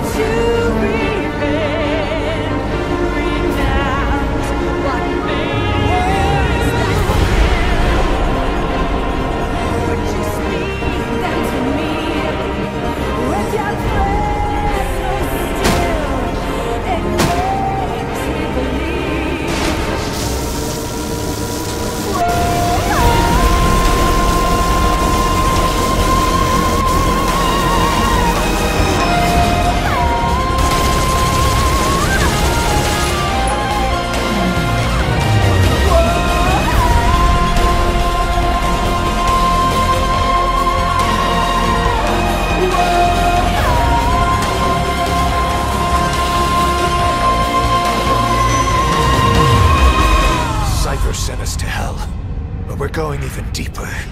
to be. We're going even deeper.